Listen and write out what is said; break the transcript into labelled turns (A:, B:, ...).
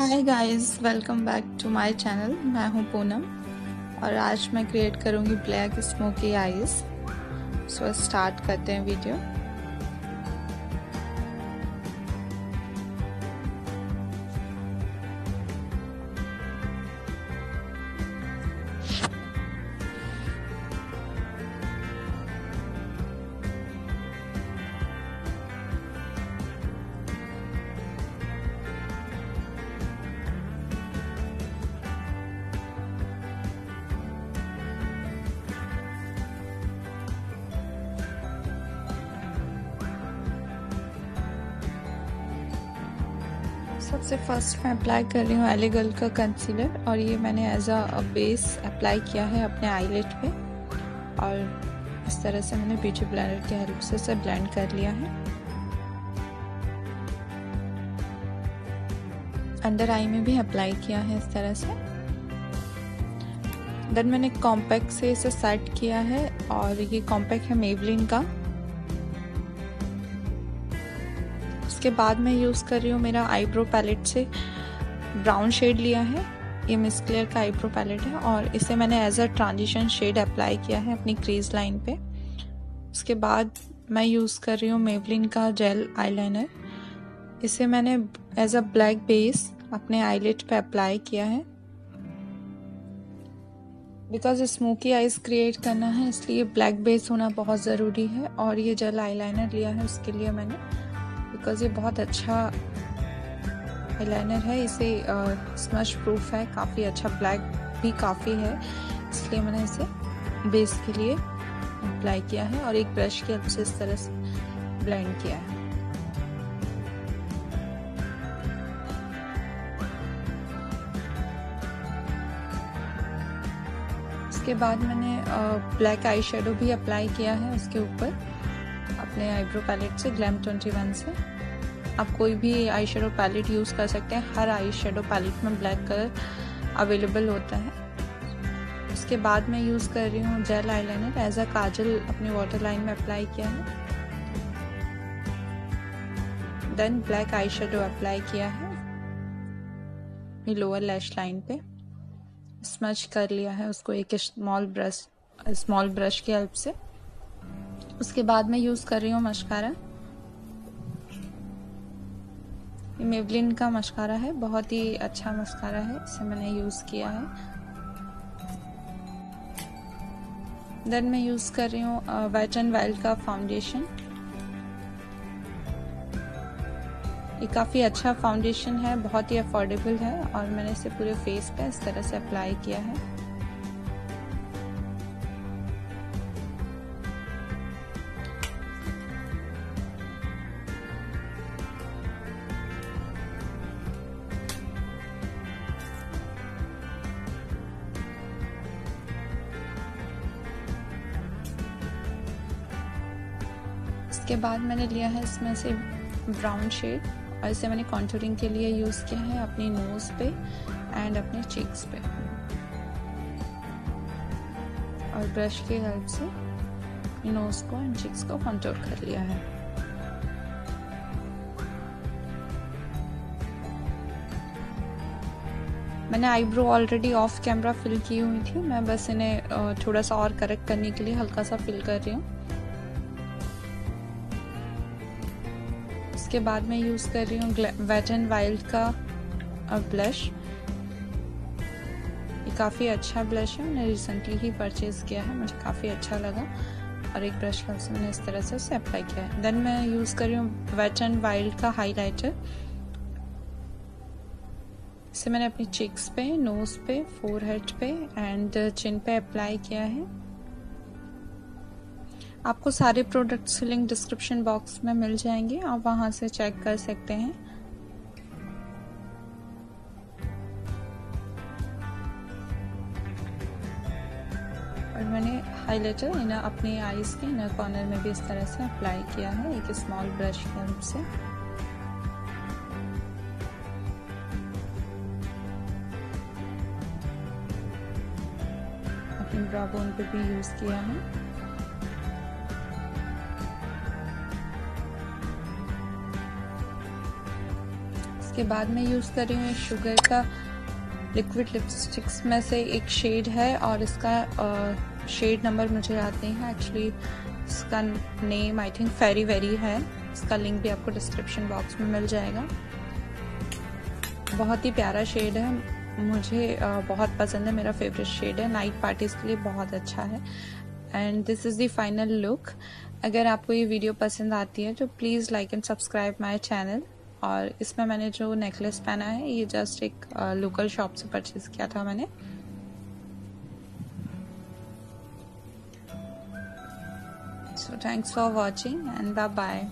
A: Hi guys welcome back to my channel मैं हूँ पूनम और आज मैं क्रिएट करूँगी black smoky eyes so start करते हैं वीडियो सबसे फ़र्स्ट मैं अप्लाई कर रही हूँ एलिगल का कंसीलर और ये मैंने एज अ बेस अप्लाई किया है अपने आईलेट पे और इस तरह से मैंने ब्यूटी ब्लेंडर की हेल्प से इसे ब्लेंड कर लिया है। अंडर आई में भी अप्लाई किया है इस तरह से। देन मैंने कॉम्पैक्ट से इसे सेट किया है और ये कॉम्पैक्ट है मेवलिन का। उसके बाद मैं यूज़ कर रही हूँ मेरा आईब्रो पैलेट से ब्राउन शेड लिया है। ये मिस क्लियर का आईब्रो पैलेट है और इसे मैंने as a transition shade apply किया है अपनी क्रीज लाइन पे। उसके बाद मैं यूज़ कर रही हूँ मेवलिन का जेल आईलाइनर इसे मैंने एज अ ब्लैक बेस अपने आईलेट पे अप्लाई किया है। बिकॉज़ स्मोकी आइज़ क्रिएट करना है, इसलिए ब्लैक बेस होना बहुत ज़रूरी है और ये जेल आईलाइनर लिया है उसके लिए मैंने। बिकॉज़ ये बहुत अच्छा आईलाइनर है। इसे स्मश प्रूफ है। काफ़ी अच्छा ब्लैक भी काफ़ी है। इसलिए मैंने इसे बेस के लिए अप्लाई किया है और एक ब्रश की हेल्प से इस तरह से ब्लेंड किया है। इसके बाद मैंने ब्लैक आई शेडो भी अप्लाई किया है उसके ऊपर। अपने आईब्रो पैलेट से ग्लैम ट्वेंटी वन से। आप कोई भी आई शेडो पैलेट यूज़ कर सकते हैं। हर आई शेडो पैलेट में ब्लैक कलर अवेलेबल होता है। उसके बाद मैं यूज़ कर रही हूँ gel eyeliner as a kajal अपनी वाटर लाइन में अप्लाई किया है। Then black eye shadow apply किया है। अपनी लोअर लैश लाइन पे। स्मच कर लिया है उसको एक स्मॉल ब्रश स्मॉल ब्रश की हेल्प से। उसके बाद मैं यूज़ कर रही हूँ मशकारा ये मेवलिन का मशकारा है, बहुत ही अच्छा मशकारा है, इसे मैंने यूज़ किया है। देन मैं यूज़ कर रही हूँ वेट एंड वाइल्ड का फाउंडेशन ये काफ़ी अच्छा फाउंडेशन है, बहुत ही अफोर्डेबल है, और मैंने इसे पूरे फेस पे इस तरह से अप्लाई किया है। इसके बाद मैंने लिया है इसमें से ब्राउन शेड और इसे मैंने कॉन्टूरिंग के लिए यूज़ किया है अपनी नोज़ पे एंड अपने चिक्स पे। और ब्रश की हेल्प से नोज़ को एंड चिक्स को कॉन्टोर कर लिया है। मैंने eyebrow already off camera fill की हुई थी। मैं बस इन्हें थोड़ा सा और करेक्ट करने के लिए हल्का सा फिल कर रही हूँ। उसके बाद मैं यूज़ कर रही हूँ वेट एंड वाइल्ड का ब्लश ये काफ़ी अच्छा ब्लश है, मैंने रिसेंटली ही परचेज़ किया है, मुझे काफ़ी अच्छा लगा और एक ब्रश का मैंने इस तरह से उसे अप्लाई किया है। देन मैं यूज़ कर रही हूँ वेट एंड वाइल्ड का हाईलाइटर इसे मैंने अपनी चिक्स पे नोज़ पे फोरहेड पे एंड चिन पे अप्लाई किया है। आपको सारे प्रोडक्ट्स लिंक डिस्क्रिप्शन बॉक्स में मिल जाएँगे। आप वहाँ से चेक कर सकते हैं। और मैंने हाइलाइटर इन अपनी आईज के इनर कॉर्नर में भी इस तरह से अप्लाई किया है, एक स्मॉल ब्रश की हेल्प से। अपनी ब्राबोन पे भी यूज़ किया है। उसके बाद मैं यूज़ कर रही हूँ शुगर का लिक्विड लिपस्टिक्स में से एक शेड है और इसका शेड नंबर मुझे याद नहीं है। एक्चुअली इसका name I think fairy berry है। इसका लिंक भी आपको डिस्क्रिप्शन बॉक्स में मिल जाएगा। बहुत ही प्यारा शेड है। मुझे बहुत पसंद है। मेरा फेवरेट शेड है। नाइट पार्टीज़ के लिए बहुत अच्छा है। And this is the final look अगर आपको ये वीडियो पसंद आती है तो please like and subscribe my channel और इसमें मैंने जो नेकलेस पहना है, ये जस्ट एक लोकल शॉप से परचेज किया था मैंने। So thanks for watching and bye bye